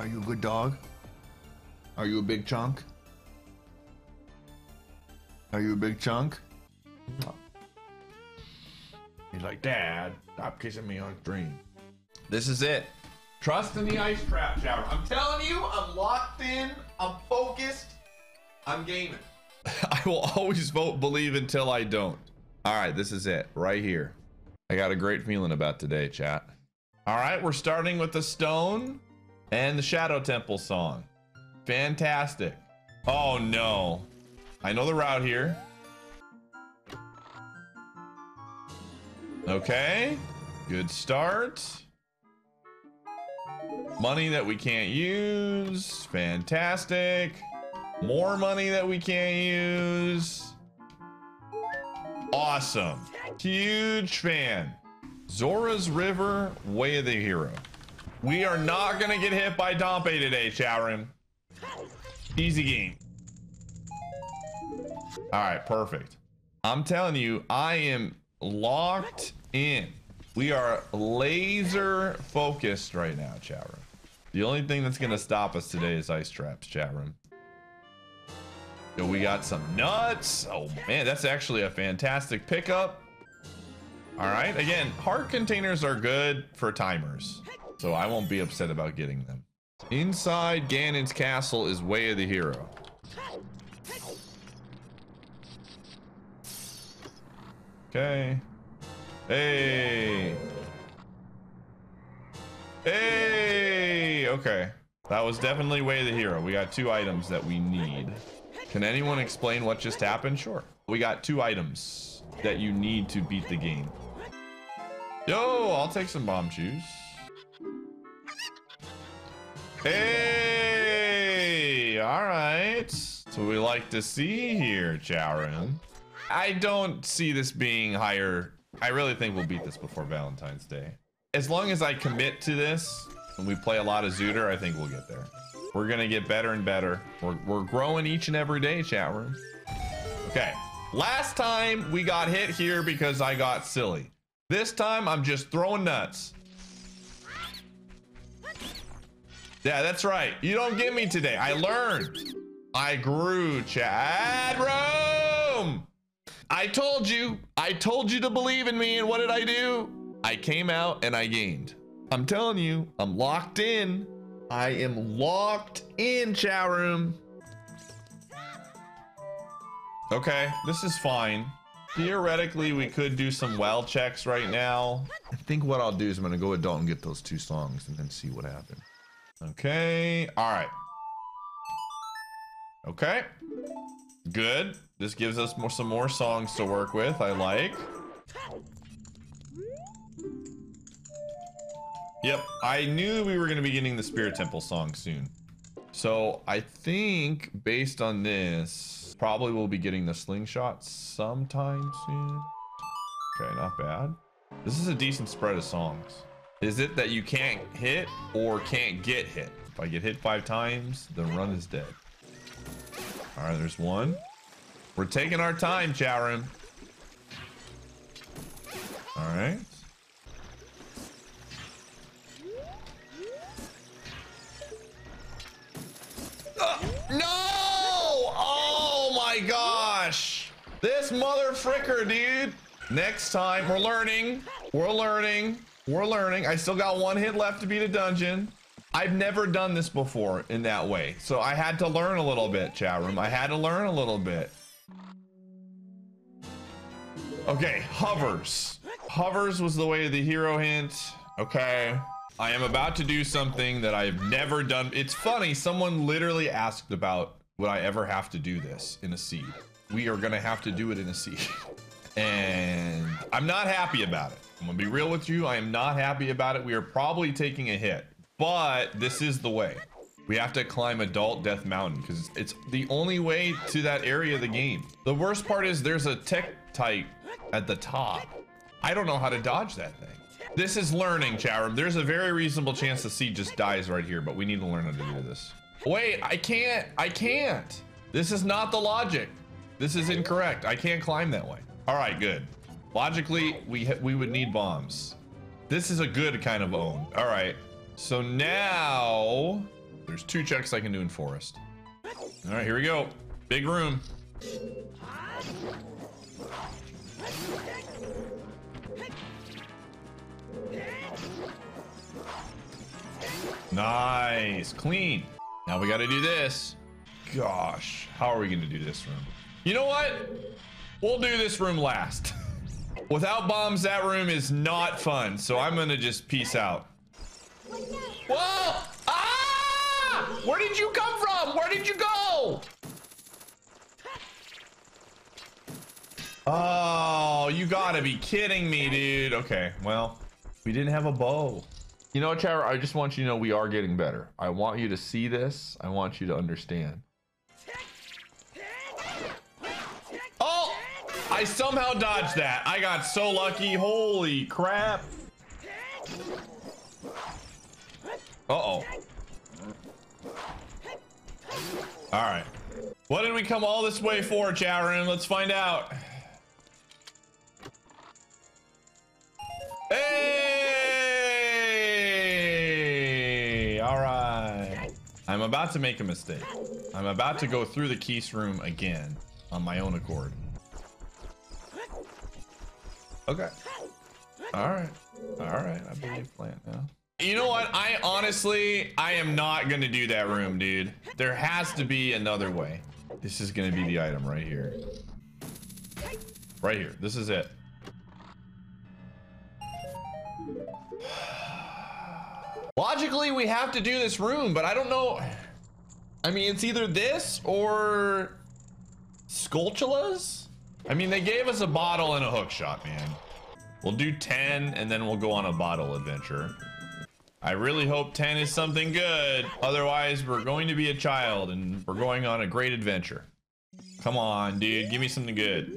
Are you a good dog? Are you a big chunk? Are you a big chunk? He's like, Dad, stop kissing me on stream. This is it. Trust in the ice trap shower. I'm telling you, I'm locked in. I'm focused. I'm gaming. I will always vote believe until I don't. All right, this is it right here. I got a great feeling about today, chat. All right, we're starting with the stone and the Shadow Temple song. Fantastic. Oh no. I know the route here. Okay. Good start. Money that we can't use. Fantastic. More money that we can't use. Awesome. Huge fan. Zora's River, Way of the Hero. We are not gonna get hit by Dampé today, chat. Easy game. All right, perfect. I'm telling you, I am locked in. We are laser focused right now, chat. The only thing that's gonna stop us today is ice traps, chat. Yo, we got some nuts. Oh man, that's actually a fantastic pickup. All right, again, heart containers are good for timers, so I won't be upset about getting them. Inside Ganon's castle is Way of the Hero. Okay. Hey. Hey. Okay. That was definitely Way of the Hero. We got two items that we need. Can anyone explain what just happened? Sure. We got two items that you need to beat the game. Yo, I'll take some Bombchus. Hey, all right. So we like to see here, Chowrin. I don't see this being higher. I really think we'll beat this before Valentine's Day. As long as I commit to this and we play a lot of Zootr, I think we'll get there. We're gonna get better and better. We're, we're growing each and every day, chat room. Okay, last time we got hit here because I got silly. This time I'm just throwing nuts. Yeah, that's right. You don't get me today. I learned. I grew, Chad Rome. I told you. I told you to believe in me. And what did I do? I came out and I gained. I'm telling you, I'm locked in. I am locked in, chat room. Okay, this is fine. Theoretically, we could do some well checks right now. I think what I'll do is I'm gonna go adult and get those two songs and then see what happens. Okay, all right. Okay, good. This gives us more, some more songs to work with. I like. Yep, I knew we were gonna be getting the Spirit Temple song soon. So I think based on this, probably we'll be getting the slingshot sometime soon. Okay, not bad. This is a decent spread of songs. Is it that you can't hit or can't get hit? If I get hit five times, the run is dead. All right, there's one. We're taking our time, chat room. All right. Uh, no! Oh my gosh! This mother fricker, dude. Next time, we're learning. We're learning. We're learning. I still got one hit left to beat a dungeon. I've never done this before in that way. So I had to learn a little bit, chat room. I had to learn a little bit. Okay, hovers. Hovers was the way of the hero hint. Okay. I am about to do something that I've never done. It's funny, someone literally asked about would I ever have to do this in a seed. We are gonna have to do it in a seed. and I'm not happy about it. I'm gonna be real with you. I am not happy about it. We are probably taking a hit, but this is the way. We have to climb Adult Death Mountain because it's the only way to that area of the game. The worst part is there's a tech type at the top. I don't know how to dodge that thing. This is learning, Charum. There's a very reasonable chance the seed just dies right here, but we need to learn how to do this. Wait, I can't. I can't. This is not the logic. This is incorrect. I can't climb that way. All right, good. Logically, we we would need bombs. This is a good kind of own. All right. So now There's two checks I can do in forest. All right, here we go. Big room. Nice, clean. Now we got to do this. Gosh, how are we to do this room? You know what? We'll do this room last. Without bombs, that room is not fun. So I'm to just peace out. Whoa! Ah! Where did you come from? Where did you go? Oh, you gotta be kidding me, dude. Okay, well, we didn't have a bow. You know, what, Chara, I just want you to know we are getting better. I want you to see this. I want you to understand. I somehow dodged that. I got so lucky. Holy crap. Uh-oh. All right. What did we come all this way for, chat? Let's find out. Hey! All right. I'm about to make a mistake. I'm about to go through the Keese room again on my own accord. Okay. All right. All right. I believe plant now. You know what? I honestly, I am not going to do that room, dude. There has to be another way. This is going to be the item right here. Right here. This is it. Logically, we have to do this room, but I don't know. I mean, it's either this or Skulltulas? I mean, they gave us a bottle and a hook shot, man. We'll do 10 and then we'll go on a bottle adventure. I really hope 10 is something good. Otherwise, we're going to be a child and we're going on a great adventure. Come on, dude. Give me something good.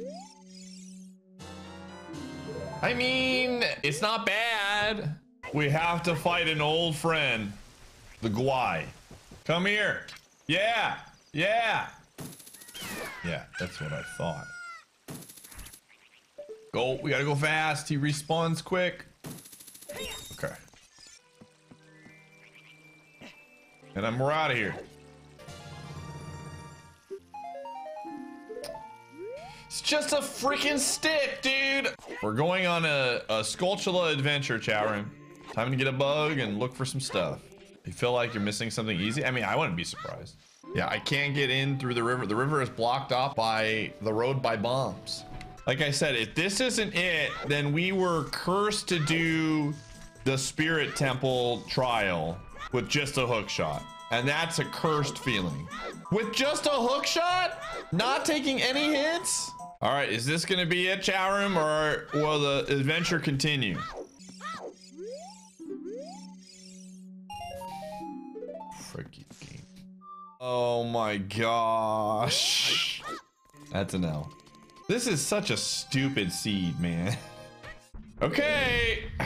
I mean, it's not bad. We have to fight an old friend. The Guay. Come here. Yeah. Yeah. Yeah, that's what I thought. Go. We gotta go fast. He respawns quick. Okay. And we're out of here. It's just a freaking stick, dude. We're going on a, a Skulltula adventure, chat room. Time to get a bug and look for some stuff. You feel like you're missing something easy? I mean, I wouldn't be surprised. Yeah, I can't get in through the river. The river is blocked off by the road by bombs. Like I said, if this isn't it, then we were cursed to do the spirit temple trial with just a hook shot. And that's a cursed feeling. With just a hook shot? Not taking any hits? All right, is this gonna be it, chat room, or will the adventure continue? Freaky game. Oh my gosh. That's an L. This is such a stupid seed, man. Okay.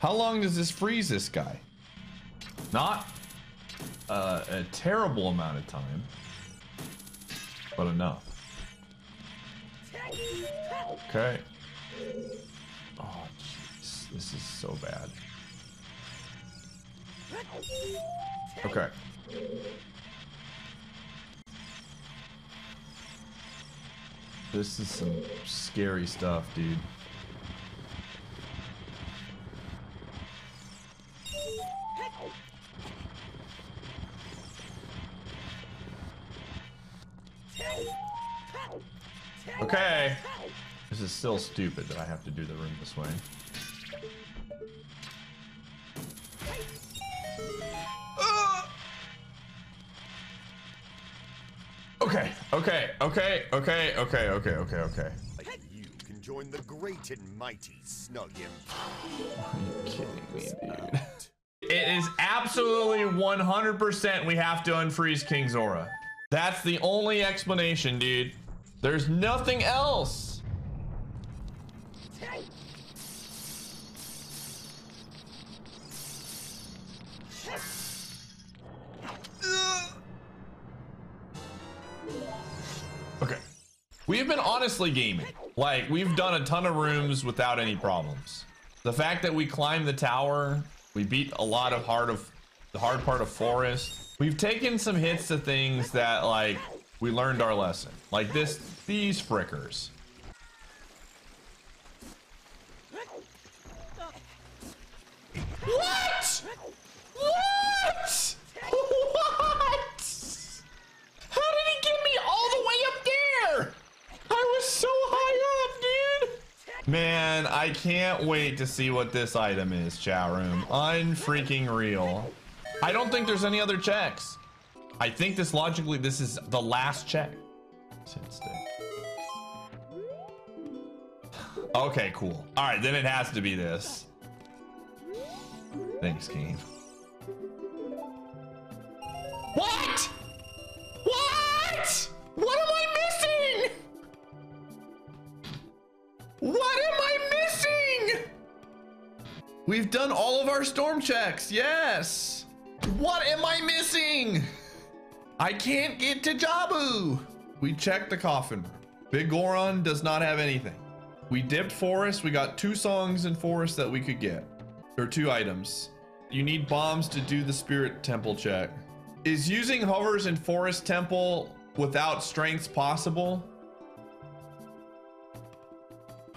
How long does this freeze this guy? Not uh, a terrible amount of time, but enough. Okay. Oh, jeez. This is so bad. Okay. This is some scary stuff, dude. Okay. This is still stupid that I have to do the room this way. Okay, okay, okay, okay, okay, okay, okay, okay. You can join the great and mighty Snug Empire. Are you kidding me, dude? It is absolutely 100% we have to unfreeze King Zora. That's the only explanation, dude. There's nothing else. Honestly gaming. Like, we've done a ton of rooms without any problems. The fact that we climbed the tower, we beat a lot of hard of the hard part of forest. We've taken some hits to things that like we learned our lesson. Like this, these frickers. What? What? How did he get me all the way up there? I was so high up, dude. Man, I can't wait to see what this item is, chat room. Unfreaking real. I don't think there's any other checks. I think this logically, this is the last check. Okay, cool. All right, then it has to be this. Thanks, King. What? What? We've done all of our storm checks. Yes. What am I missing? I can't get to Jabu. We checked the coffin. Big Goron does not have anything. We dipped forest. We got two songs in forest that we could get. Are two items. You need bombs to do the spirit temple check. Is using hovers in forest temple without strengths possible?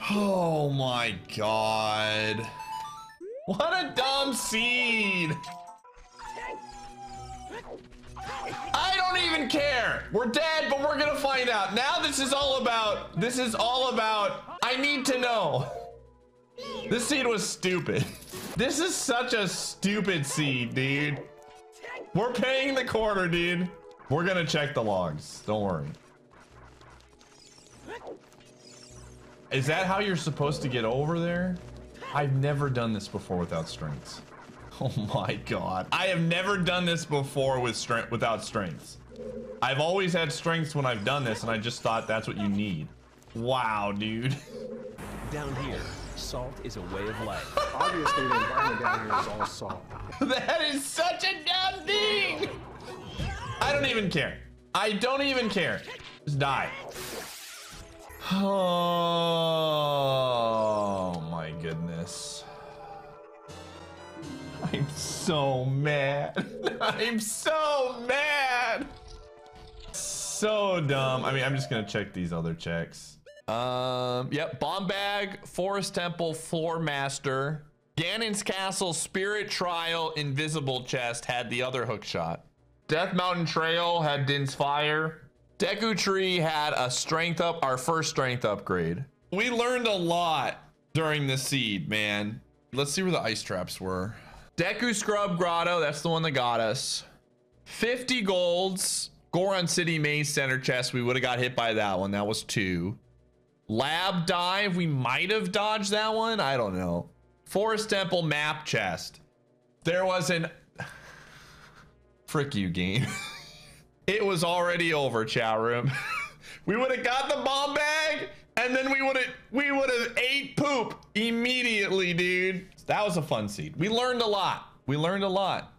Oh my god. What a dumb seed. I don't even care. We're dead, but we're gonna find out. Now this is all about, this is all about, I need to know. This seed was stupid. This is such a stupid seed, dude. We're paying the quarter, dude. We're gonna check the logs. Don't worry. Is that how you're supposed to get over there? I've never done this before without strengths. Oh my god. I have never done this before with strength without strengths. I've always had strengths when I've done this and I just thought that's what you need. Wow, dude. Down here, salt is a way of life. Obviously, the environment down here is all salt. that is such a dumb thing. I don't even care. I don't even care. Just die. Oh my goodness. I'm so mad. I'm so mad. So dumb. I mean, I'm just gonna check these other checks. Um, yep, bomb bag, forest temple, floor master, Ganon's castle, spirit trial, invisible chest had the other hook shot. Death Mountain Trail had Din's fire. Deku Tree had a strength up, our first strength upgrade. We learned a lot during the seed, man. Let's see where the ice traps were. Deku Scrub Grotto, that's the one that got us. 50 golds. Goron City main center chest, we would have got hit by that one. That was two. Lab dive, we might have dodged that one. I don't know. Forest Temple map chest. There was an. Frick you, game. it was already over, chat room. we would have got the bomb bag, and then we would have we would have ate poop immediately, dude. That was a fun seed. We learned a lot. We learned a lot.